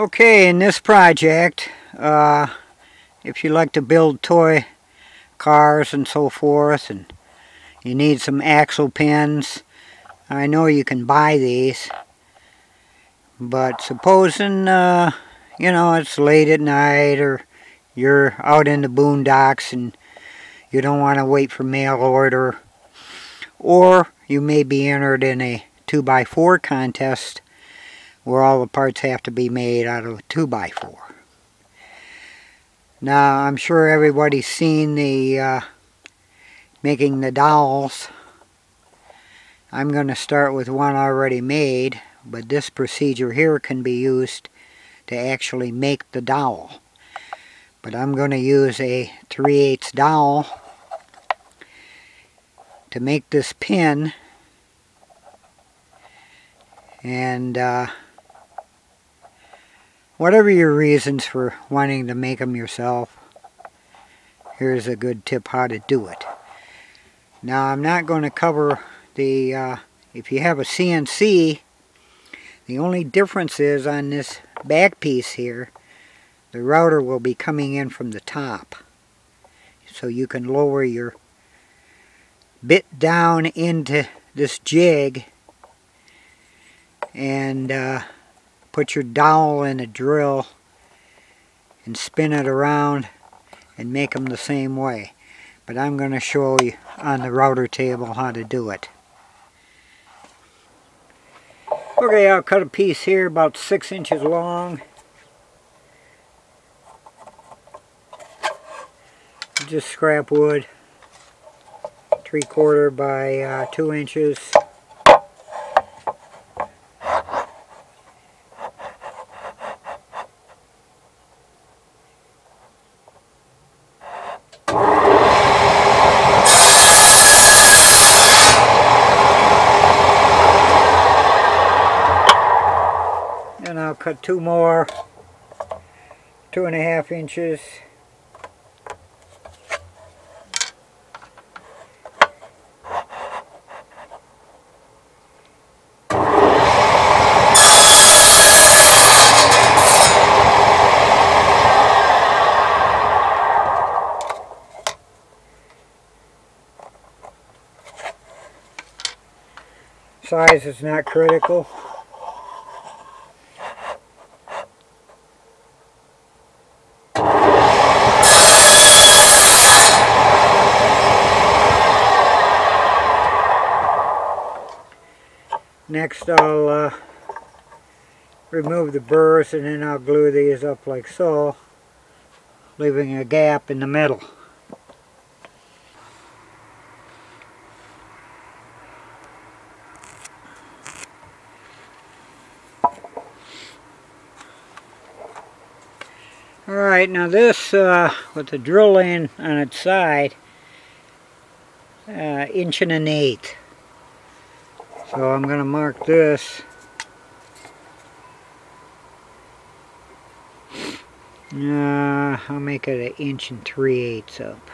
Okay, in this project, uh, if you like to build toy cars and so forth, and you need some axle pins, I know you can buy these, but supposing, uh, you know, it's late at night or you're out in the boondocks and you don't want to wait for mail order, or you may be entered in a 2x4 contest where all the parts have to be made out of a 2x4. Now, I'm sure everybody's seen the uh, making the dowels. I'm going to start with one already made, but this procedure here can be used to actually make the dowel. But I'm going to use a 3 8 dowel to make this pin and uh, whatever your reasons for wanting to make them yourself, here's a good tip how to do it. Now I'm not going to cover the, uh, if you have a CNC, the only difference is on this back piece here, the router will be coming in from the top. So you can lower your bit down into this jig and uh, put your dowel in a drill and spin it around and make them the same way. But I'm going to show you on the router table how to do it. Okay, I'll cut a piece here about six inches long. Just scrap wood, three quarter by uh, two inches. I'll cut two more, two and a half inches. Size is not critical. Next I'll uh, remove the burrs and then I'll glue these up like so, leaving a gap in the middle. Alright, now this, uh, with the drill in on its side, uh, inch and an eighth. So I'm going to mark this. Uh, I'll make it an inch and three eighths up.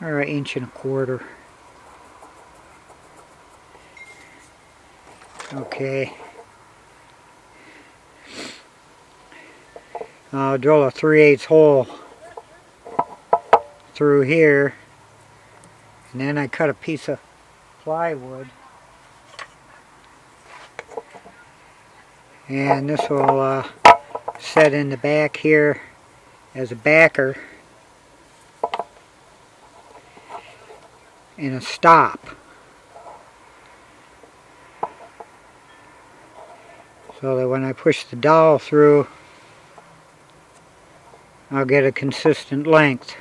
Or an inch and a quarter. Okay. I'll drill a 3 eighths hole through here and then I cut a piece of plywood. And this will uh, set in the back here as a backer and a stop. So that when I push the dowel through, I'll get a consistent length.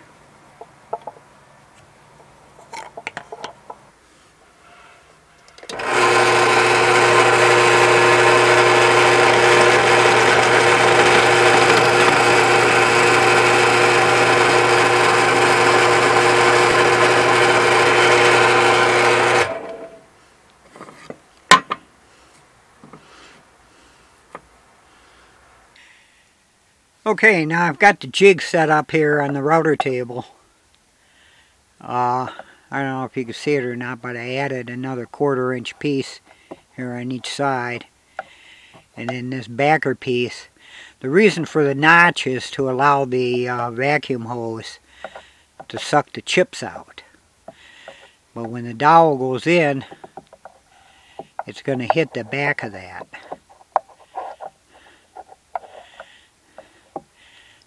Okay, now I've got the jig set up here on the router table. Uh, I don't know if you can see it or not, but I added another quarter inch piece here on each side. And then this backer piece, the reason for the notch is to allow the uh, vacuum hose to suck the chips out. But when the dowel goes in, it's going to hit the back of that.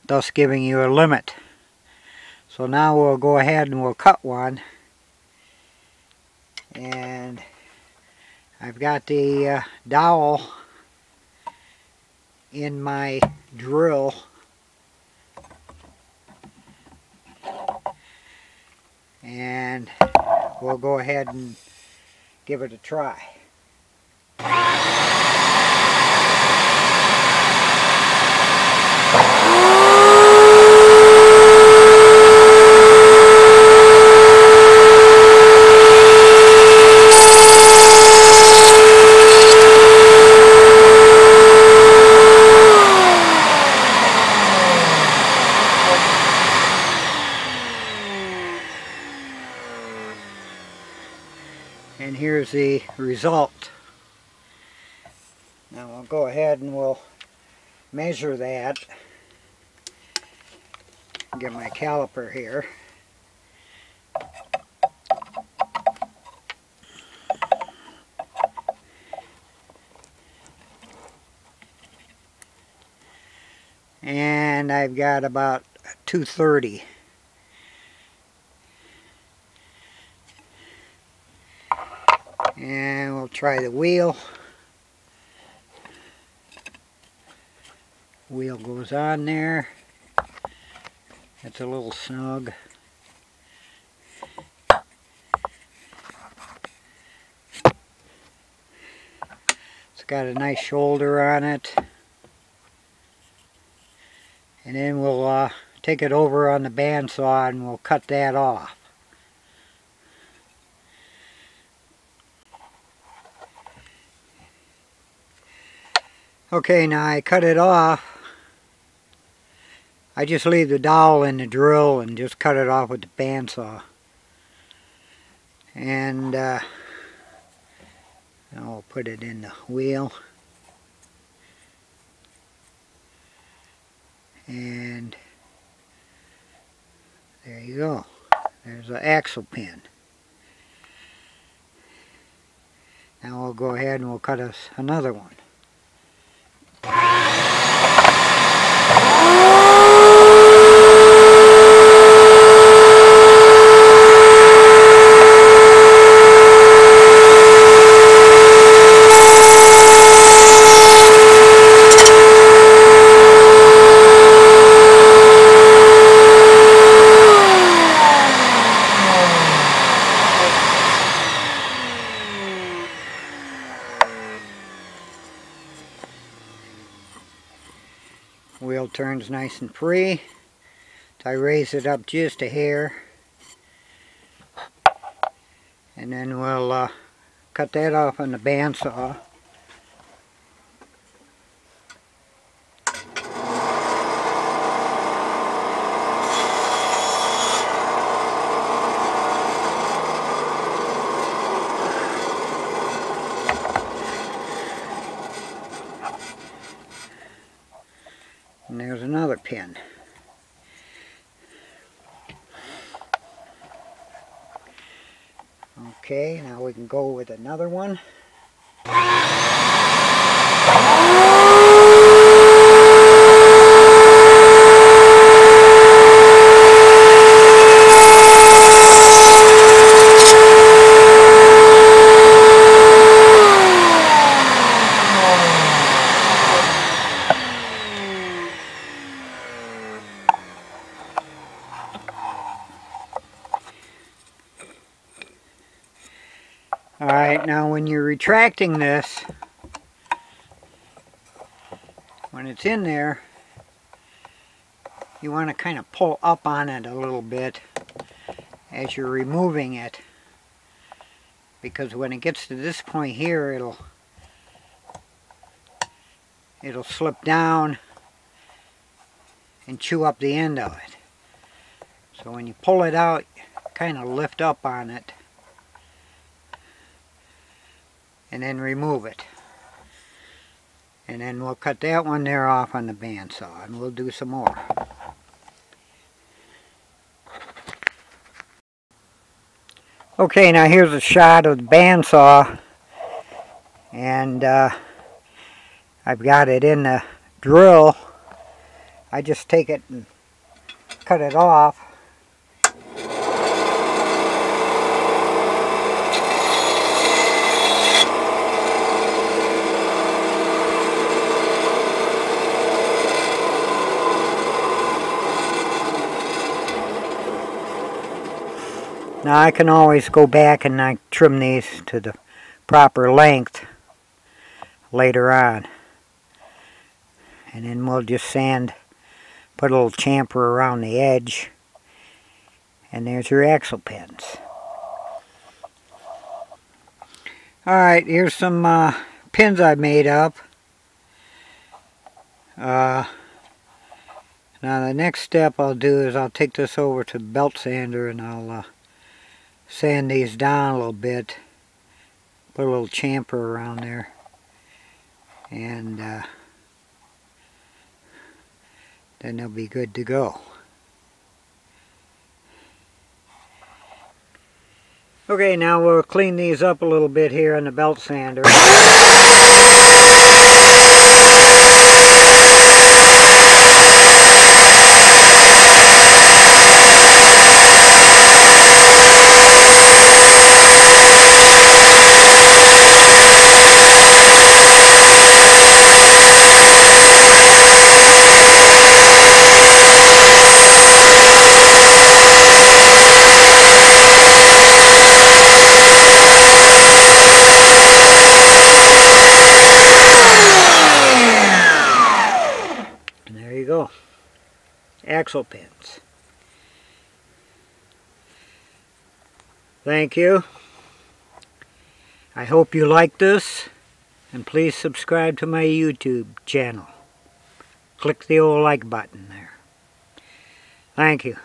Thus giving you a limit. So now we'll go ahead and we'll cut one. And I've got the uh, dowel in my drill and we'll go ahead and give it a try. Here's the result. Now I'll go ahead and we'll measure that. Get my caliper here. And I've got about 230. And we'll try the wheel. Wheel goes on there. It's a little snug. It's got a nice shoulder on it. And then we'll uh, take it over on the bandsaw and we'll cut that off. Okay, now I cut it off. I just leave the dowel in the drill and just cut it off with the bandsaw. And uh, I'll put it in the wheel. And there you go. There's an axle pin. Now we'll go ahead and we'll cut us another one. Wheel turns nice and free. I raise it up just a hair. And then we'll uh, cut that off on the bandsaw. And there's another pin. Okay, now we can go with another one. Alright, now when you're retracting this, when it's in there, you want to kind of pull up on it a little bit as you're removing it. Because when it gets to this point here, it'll it'll slip down and chew up the end of it. So when you pull it out, kind of lift up on it and then remove it. And then we'll cut that one there off on the bandsaw and we'll do some more. Okay, now here's a shot of the bandsaw and uh, I've got it in the drill. I just take it and cut it off. Now I can always go back and I trim these to the proper length later on. And then we'll just sand, put a little chamfer around the edge. And there's your axle pins. Alright, here's some uh, pins I made up. Uh, now the next step I'll do is I'll take this over to belt sander and I'll uh, sand these down a little bit put a little chamfer around there. And uh, then they'll be good to go. Okay now we'll clean these up a little bit here on the belt sander axle pins. Thank you. I hope you like this and please subscribe to my YouTube channel. Click the old like button there. Thank you.